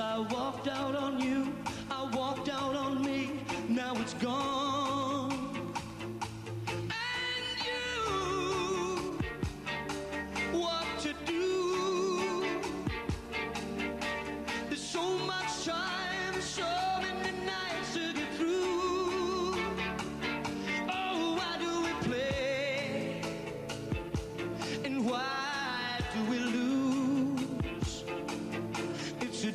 I walked out on you, I walked out on me, now it's gone. And you, what to do? There's so much time, so many nights to get through. Oh, why do we play? And why do we lose? It's a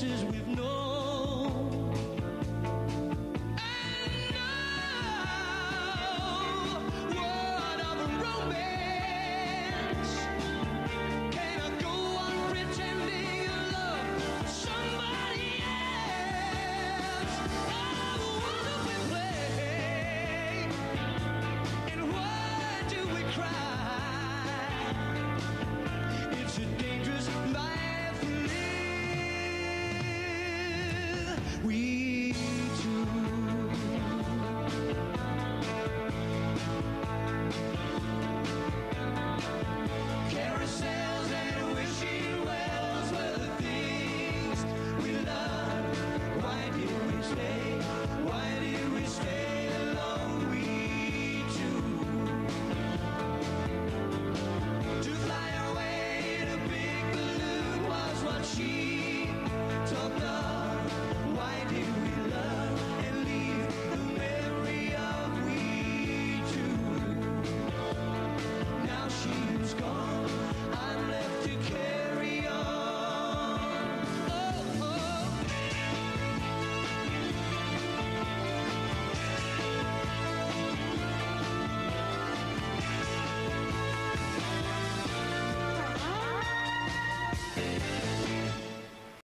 we've known.